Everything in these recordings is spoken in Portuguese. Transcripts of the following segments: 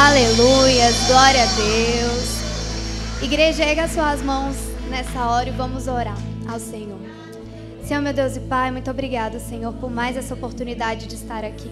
Aleluias, glória a Deus. Igreja, erga suas mãos nessa hora e vamos orar ao Senhor. Senhor, meu Deus e Pai, muito obrigado, Senhor, por mais essa oportunidade de estar aqui.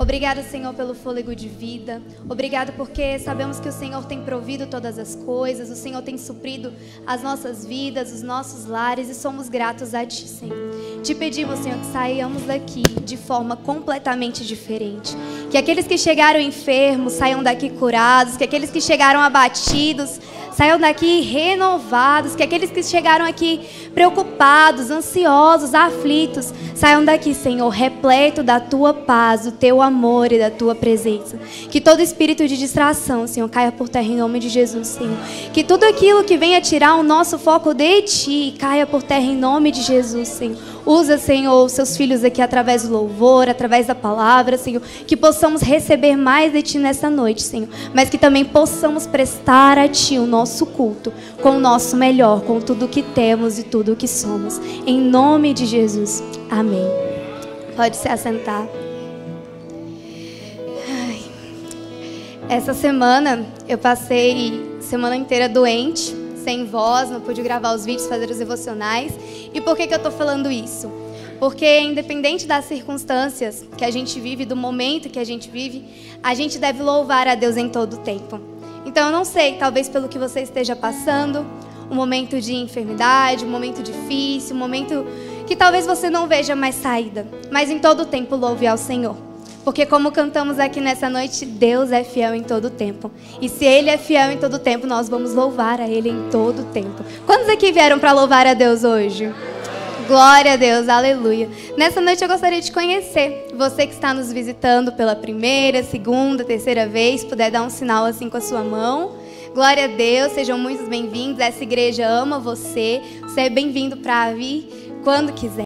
Obrigado, Senhor, pelo fôlego de vida. Obrigado porque sabemos que o Senhor tem provido todas as coisas, o Senhor tem suprido as nossas vidas, os nossos lares e somos gratos a Ti, Senhor. Te pedimos, Senhor, que saiamos daqui de forma completamente diferente. Que aqueles que chegaram enfermos saiam daqui curados, que aqueles que chegaram abatidos saiam daqui renovados, que aqueles que chegaram aqui preocupados, ansiosos, aflitos, saiam daqui, Senhor, repleto da tua paz, do teu amor e da tua presença. Que todo espírito de distração, Senhor, caia por terra em nome de Jesus, Senhor. Que tudo aquilo que venha tirar o nosso foco de ti caia por terra em nome de Jesus, Senhor. Usa, Senhor, os seus filhos aqui através do louvor, através da palavra, Senhor. Que possamos receber mais de Ti nessa noite, Senhor. Mas que também possamos prestar a Ti o nosso culto com o nosso melhor, com tudo que temos e tudo que somos. Em nome de Jesus. Amém. Pode se assentar. Ai. Essa semana eu passei semana inteira doente sem voz, não pude gravar os vídeos, fazer os devocionais. E por que, que eu estou falando isso? Porque, independente das circunstâncias que a gente vive, do momento que a gente vive, a gente deve louvar a Deus em todo o tempo. Então, eu não sei, talvez pelo que você esteja passando, um momento de enfermidade, um momento difícil, um momento que talvez você não veja mais saída, mas em todo tempo louve ao Senhor. Porque como cantamos aqui nessa noite, Deus é fiel em todo tempo. E se Ele é fiel em todo tempo, nós vamos louvar a Ele em todo tempo. Quantos aqui vieram para louvar a Deus hoje? Glória a Deus, aleluia. Nessa noite eu gostaria de conhecer você que está nos visitando pela primeira, segunda, terceira vez, puder dar um sinal assim com a sua mão. Glória a Deus, sejam muito bem-vindos. Essa igreja ama você. Você é bem-vindo para vir quando quiser.